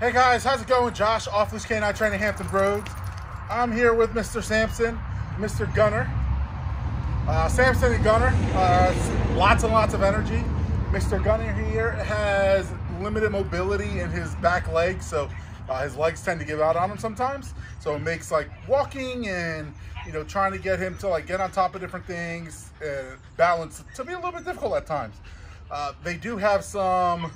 Hey guys, how's it going? Josh, Off Leash Canine Training Hampton Roads. I'm here with Mr. Samson, Mr. Gunner. Uh, Samson and Gunner, uh, lots and lots of energy. Mr. Gunner here has limited mobility in his back leg, so uh, his legs tend to give out on him sometimes. So it makes like walking and you know trying to get him to like get on top of different things, and balance to be a little bit difficult at times. Uh, they do have some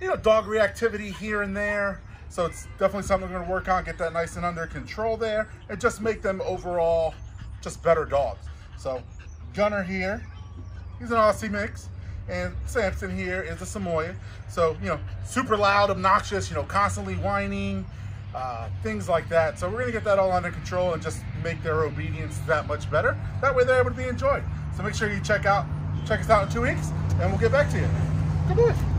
you know dog reactivity here and there, so it's definitely something we're to work on, get that nice and under control there, and just make them overall just better dogs. So Gunner here, he's an Aussie mix and Samson here is a Samoyed. So, you know, super loud, obnoxious, you know, constantly whining, uh, things like that. So we're gonna get that all under control and just make their obedience that much better. That way they're able to be enjoyed. So make sure you check out, check us out in two weeks and we'll get back to you. Good boy.